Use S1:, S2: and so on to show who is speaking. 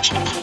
S1: watch.